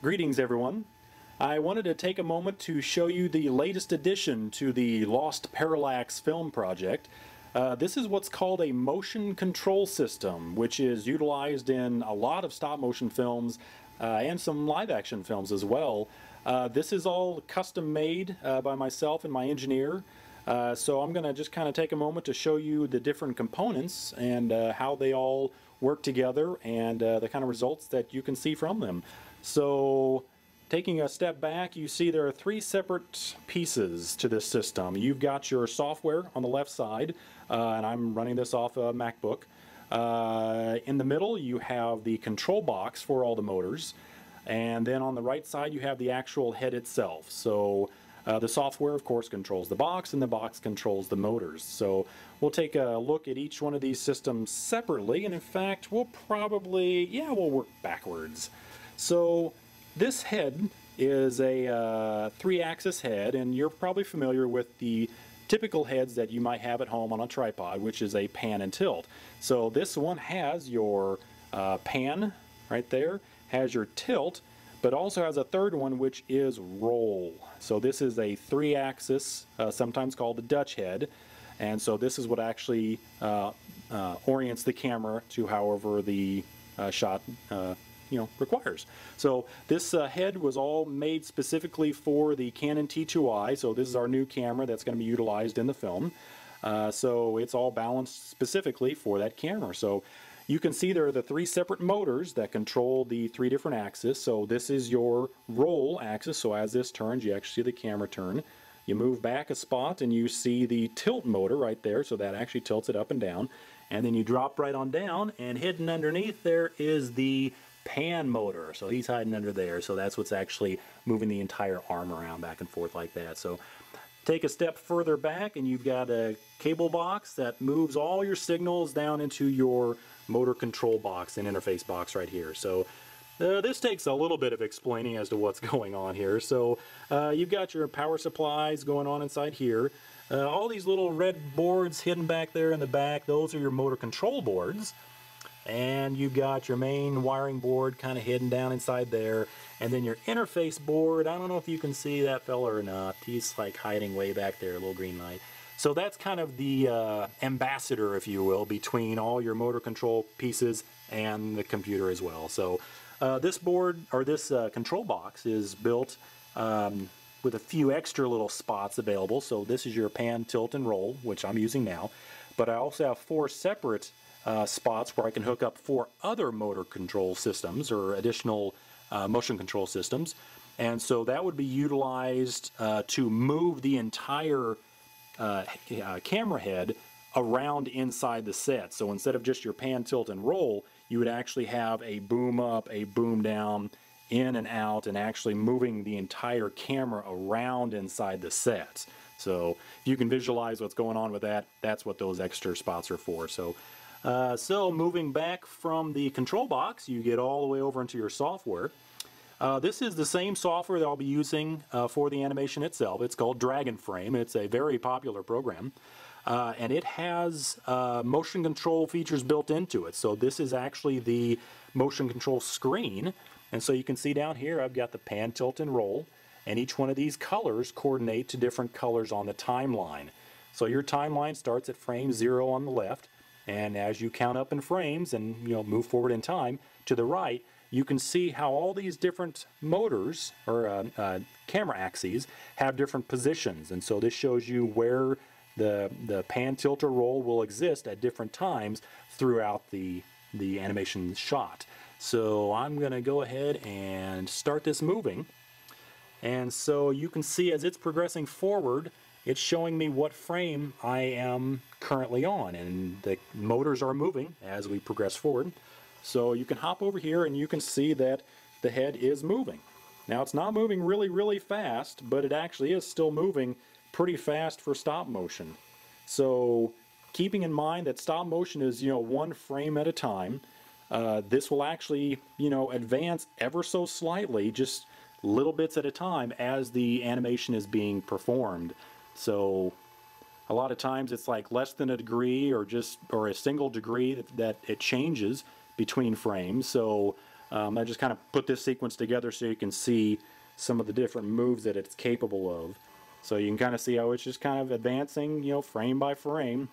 Greetings everyone. I wanted to take a moment to show you the latest addition to the Lost Parallax film project. Uh, this is what's called a motion control system, which is utilized in a lot of stop motion films uh, and some live action films as well. Uh, this is all custom made uh, by myself and my engineer. Uh, so I'm going to just kind of take a moment to show you the different components and uh, how they all work together and the kind of results that you can see from them. So taking a step back, you see there are three separate pieces to this system. You've got your software on the left side, uh, and I'm running this off a MacBook. Uh, in the middle, you have the control box for all the motors, and then on the right side, you have the actual head itself. So uh, the software, of course, controls the box, and the box controls the motors. So we'll take a look at each one of these systems separately, and in fact, we'll probably, yeah, we'll work backwards. So this head is a uh, three-axis head, and you're probably familiar with the typical heads that you might have at home on a tripod, which is a pan and tilt. So this one has your uh, pan right there, has your tilt, but also has a third one which is roll. So this is a three-axis, uh, sometimes called the Dutch head, and so this is what actually uh, uh orients the camera to however the uh, shot uh, you know requires. So this uh, head was all made specifically for the Canon T2i. So this is our new camera that's going to be utilized in the film. So it's all balanced specifically for that camera. So you can see there are the three separate motors that control the three different axes. So this is your roll axis. So as this turns, you actually see the camera turn. You move back a spot and you see the tilt motor right there. So that actually tilts it up and down. And then you drop right on down and hidden underneath there is the pan motor. So he's hiding under there. So that's what's actually moving the entire arm around back and forth like that. So take a step further back and you've got a cable box that moves all your signals down into your motor control box and interface box right here. So uh, this takes a little bit of explaining as to what's going on here. So uh, you've got your power supplies going on inside here. Uh, all these little red boards hidden back there in the back, those are your motor control boards and you've got your main wiring board kind of hidden down inside there and then your interface board. I don't know if you can see that fella or not. He's like hiding way back there a little green light. So that's kind of the uh, ambassador if you will between all your motor control pieces and the computer as well. So uh, this board or this uh, control box is built um, with a few extra little spots available. So this is your pan tilt and roll which I'm using now but I also have four separate uh, spots where I can hook up four other motor control systems or additional uh, motion control systems. And so that would be utilized uh, to move the entire uh, uh, camera head around inside the set. So instead of just your pan, tilt, and roll, you would actually have a boom up, a boom down, in and out, and actually moving the entire camera around inside the set. So if you can visualize what's going on with that, that's what those extra spots are for. So uh, so moving back from the control box, you get all the way over into your software. Uh, this is the same software that I'll be using uh, for the animation itself. It's called Dragonframe. It's a very popular program. Uh, and it has uh, motion control features built into it. So this is actually the motion control screen. And so you can see down here I've got the pan, tilt, and roll. And each one of these colors coordinate to different colors on the timeline. So your timeline starts at frame zero on the left and as you count up in frames and you know move forward in time to the right, you can see how all these different motors or uh, uh, camera axes have different positions. And so this shows you where the, the pan tilt or roll will exist at different times throughout the, the animation shot. So I'm going to go ahead and start this moving. And so you can see as it's progressing forward, it's showing me what frame I am currently on and the motors are moving as we progress forward. So you can hop over here and you can see that the head is moving. Now it's not moving really really fast but it actually is still moving pretty fast for stop motion. So keeping in mind that stop motion is you know one frame at a time uh, this will actually you know advance ever so slightly just little bits at a time as the animation is being performed. So a lot of times it's like less than a degree or just or a single degree that, that it changes between frames. So Um, I just kind of put this sequence together so you can see some of the different moves that it's capable of. So you can kind of see how it's just kind of advancing, you know, frame by frame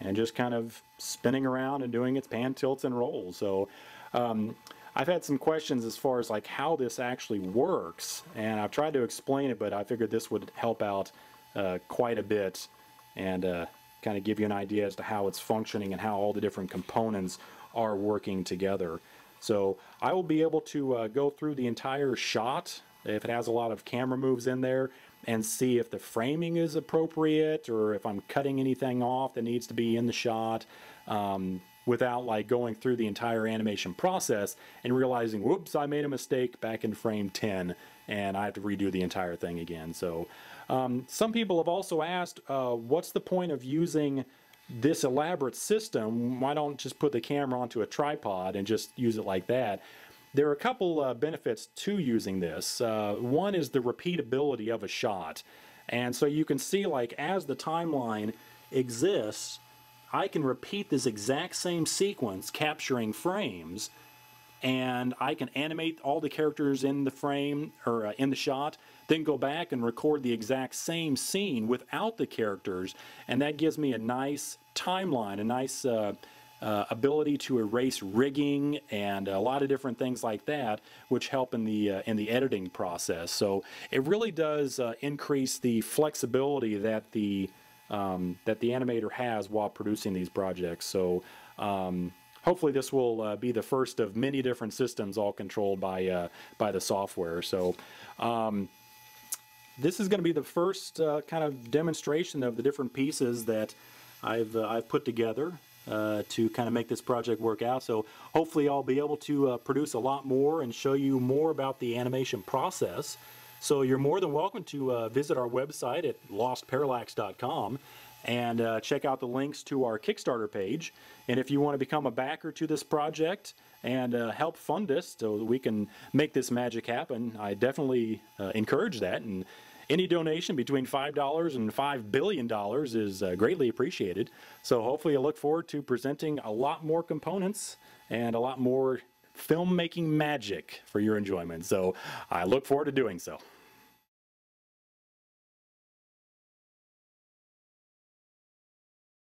and just kind of spinning around and doing its pan tilts and rolls. So um, I've had some questions as far as like how this actually works and I've tried to explain it but I figured this would help out uh, quite a bit and uh, kind of give you an idea as to how it's functioning and how all the different components are working together. So I will be able to uh, go through the entire shot if it has a lot of camera moves in there and see if the framing is appropriate or if I'm cutting anything off that needs to be in the shot um, without like going through the entire animation process and realizing, whoops, I made a mistake back in frame 10 and I have to redo the entire thing again. So um, some people have also asked, uh, what's the point of using this elaborate system? Why don't just put the camera onto a tripod and just use it like that? There are a couple uh, benefits to using this. Uh, one is the repeatability of a shot. And so you can see like as the timeline exists, I can repeat this exact same sequence capturing frames and I can animate all the characters in the frame or uh, in the shot then go back and record the exact same scene without the characters and that gives me a nice timeline a nice uh, uh, ability to erase rigging and a lot of different things like that, which help in the uh, in the editing process. So it really does uh, increase the flexibility that the um, that the animator has while producing these projects. So um, hopefully this will uh, be the first of many different systems all controlled by uh, by the software. So. Um, this is going to be the first uh, kind of demonstration of the different pieces that I've, I've put together uh, to kind of make this project work out. So hopefully I'll be able to uh, produce a lot more and show you more about the animation process. So you're more than welcome to uh, visit our website at lostparallax.com and uh, check out the links to our Kickstarter page. And if you want to become a backer to this project and uh, help fund us so that we can make this magic happen, I definitely uh, encourage that. And any donation between $5 and $5 billion is uh, greatly appreciated. So hopefully I look forward to presenting a lot more components and a lot more filmmaking magic for your enjoyment. So I look forward to doing so.